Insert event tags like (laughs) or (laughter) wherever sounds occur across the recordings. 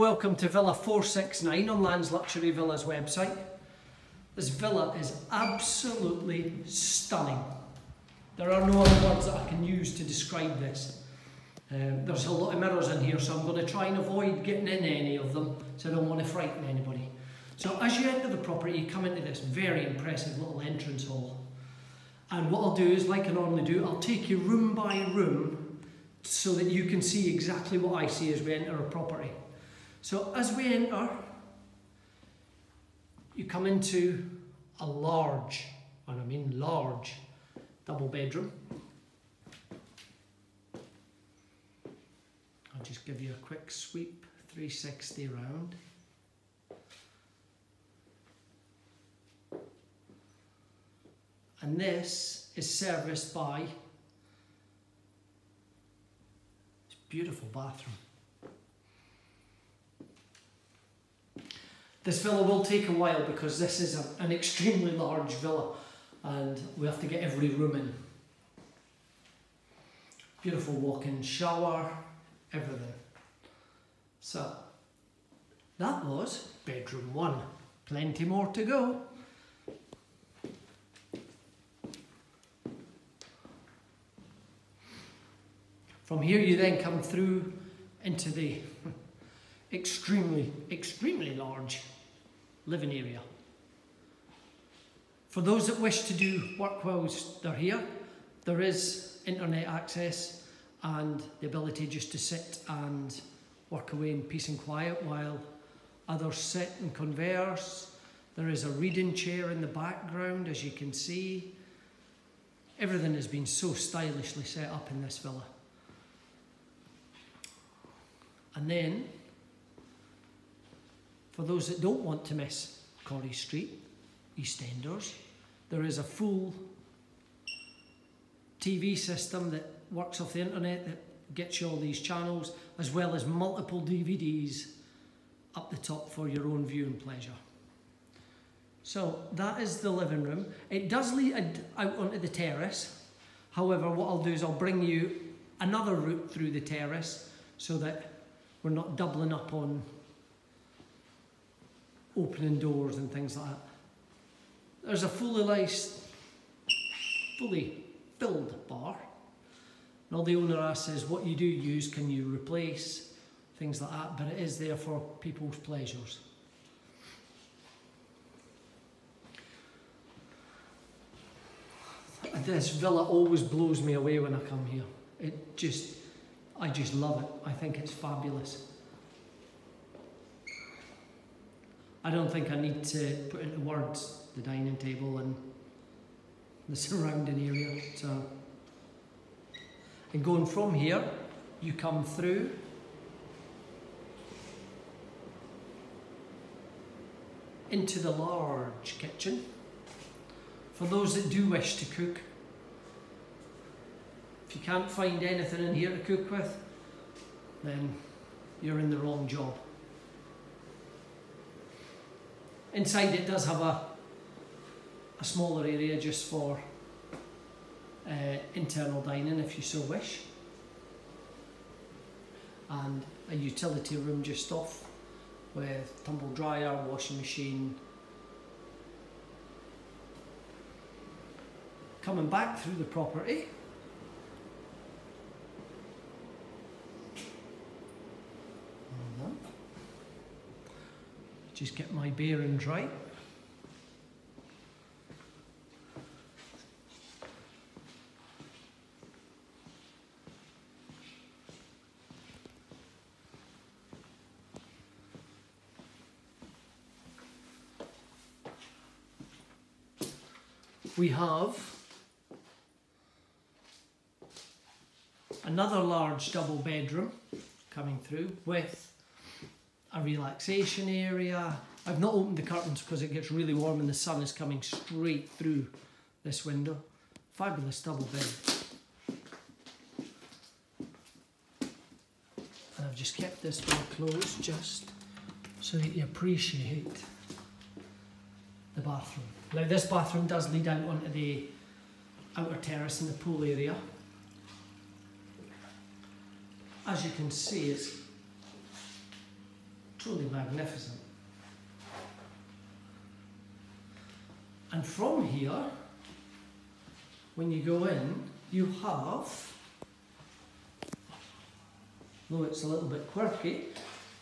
Welcome to Villa 469 on Lanz Luxury Villas website. This villa is absolutely stunning. There are no other words that I can use to describe this. Um, there's a lot of mirrors in here so I'm going to try and avoid getting in any of them so I don't want to frighten anybody. So as you enter the property you come into this very impressive little entrance hall. And what I'll do is like I normally do, I'll take you room by room so that you can see exactly what I see as we enter a property. So as we enter, you come into a large, and I mean large, double bedroom. I'll just give you a quick sweep 360 around. And this is serviced by this beautiful bathroom. This villa will take a while because this is a, an extremely large villa and we have to get every room in. Beautiful walk-in shower, everything. So, that was bedroom one. Plenty more to go. From here you then come through into the (laughs) extremely, extremely large living area. For those that wish to do work whilst they're here, there is internet access and the ability just to sit and work away in peace and quiet while others sit and converse. There is a reading chair in the background, as you can see. Everything has been so stylishly set up in this villa. And then for those that don't want to miss Corrie Street, EastEnders, there is a full TV system that works off the internet that gets you all these channels, as well as multiple DVDs up the top for your own viewing pleasure. So that is the living room. It does lead out onto the terrace. However, what I'll do is I'll bring you another route through the terrace so that we're not doubling up on opening doors and things like that. There's a fully licensed, fully filled bar. And all the owner asks is what you do use, can you replace, things like that, but it is there for people's pleasures. This villa always blows me away when I come here. It just, I just love it. I think it's fabulous. I don't think I need to put into words the dining table and the (laughs) surrounding area. So, and going from here, you come through into the large kitchen. For those that do wish to cook, if you can't find anything in here to cook with, then you're in the wrong job. Inside it does have a, a smaller area just for uh, internal dining if you so wish. And a utility room just off with tumble dryer, washing machine. Coming back through the property, Just get my bearings right. we have another large double bedroom coming through with a relaxation area. I've not opened the curtains because it gets really warm and the sun is coming straight through this window. Fabulous double bed. And I've just kept this door closed just so that you appreciate the bathroom. Now this bathroom does lead out onto the outer terrace in the pool area. As you can see, it's Truly magnificent. And from here, when you go in, you have, though it's a little bit quirky,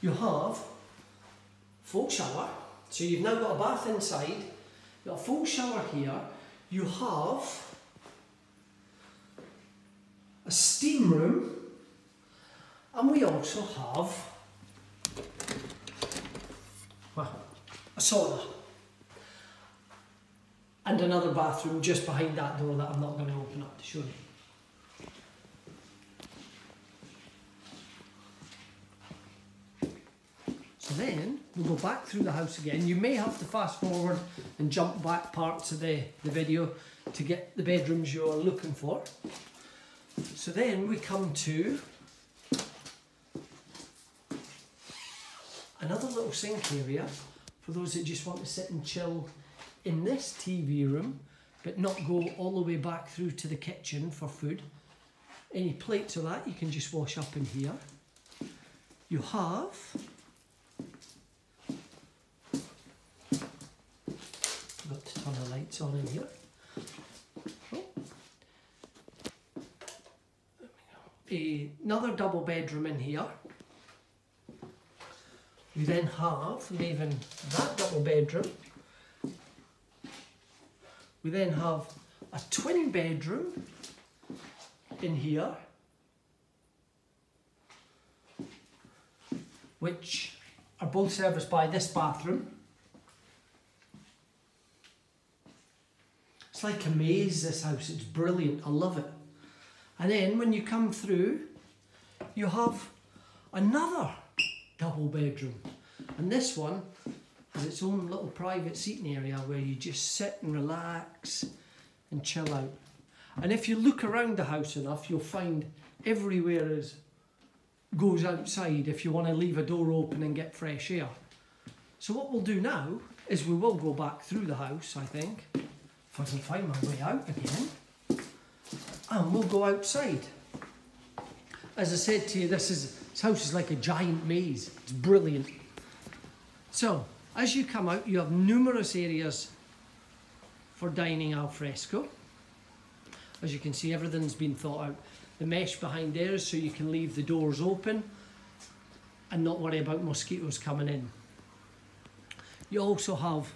you have full shower. So you've now got a bath inside, you've got a full shower here, you have a steam room, and we also have well, a sauna and another bathroom just behind that door that I'm not going to open up to show you. So then we'll go back through the house again. You may have to fast forward and jump back parts of the, the video to get the bedrooms you're looking for. So then we come to another little sink area for those that just want to sit and chill in this TV room but not go all the way back through to the kitchen for food. Any plates or that you can just wash up in here. You have got to turn the lights on in here. Oh. Another double bedroom in here. You then have, leaving that double bedroom, we then have a twin bedroom in here, which are both serviced by this bathroom. It's like a maze, this house. It's brilliant. I love it. And then when you come through, you have another double bedroom. And this one has its own little private seating area where you just sit and relax and chill out. And if you look around the house enough, you'll find everywhere is goes outside if you want to leave a door open and get fresh air. So what we'll do now is we will go back through the house, I think, if I can find my way out again, and we'll go outside. As I said to you, this is this house is like a giant maze. It's brilliant. So as you come out, you have numerous areas for dining al fresco. As you can see, everything's been thought out. The mesh behind there is so you can leave the doors open and not worry about mosquitoes coming in. You also have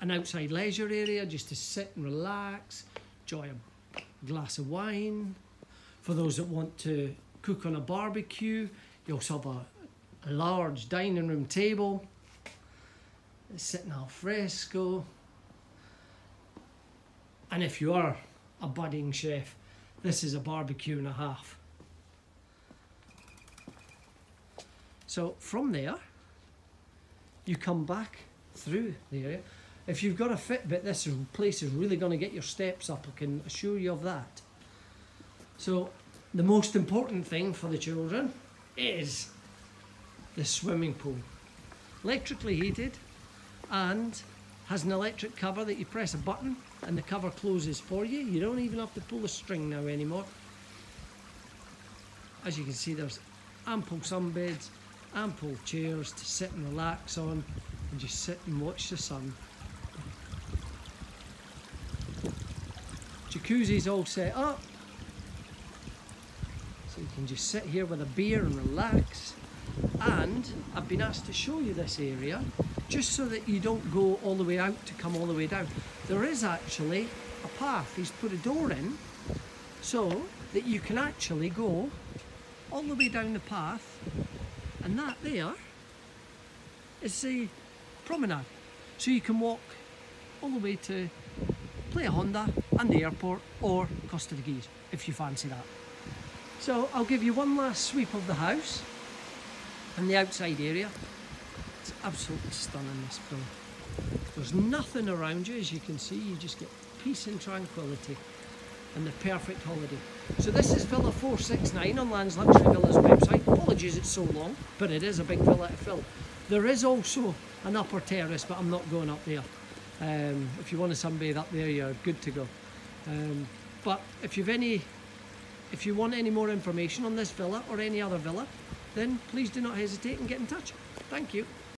an outside leisure area just to sit and relax, enjoy a glass of wine. For those that want to cook on a barbecue, you also have a, a large dining room table sitting al fresco. And if you are a budding chef, this is a barbecue and a half. So from there, you come back through the area. If you've got a Fitbit, this place is really going to get your steps up, I can assure you of that. So the most important thing for the children is the swimming pool. Electrically heated, and has an electric cover that you press a button and the cover closes for you. You don't even have to pull the string now anymore. As you can see there's ample sunbeds, ample chairs to sit and relax on and just sit and watch the sun. Jacuzzi's all set up so you can just sit here with a beer and relax and I've been asked to show you this area just so that you don't go all the way out to come all the way down. There is actually a path. He's put a door in so that you can actually go all the way down the path and that there is the promenade. So you can walk all the way to Playa Honda and the airport or Costa Teguise if you fancy that. So I'll give you one last sweep of the house and the outside area absolutely stunning this film. There's nothing around you as you can see, you just get peace and tranquility and the perfect holiday. So this is Villa 469 on Lanz Luxury Villas website. Apologies it's so long, but it is a big villa to fill. There is also an upper terrace, but I'm not going up there. Um, if you want to sunbathe up there, you're good to go. Um, but if you've any, if you want any more information on this villa or any other villa, then please do not hesitate and get in touch. Thank you.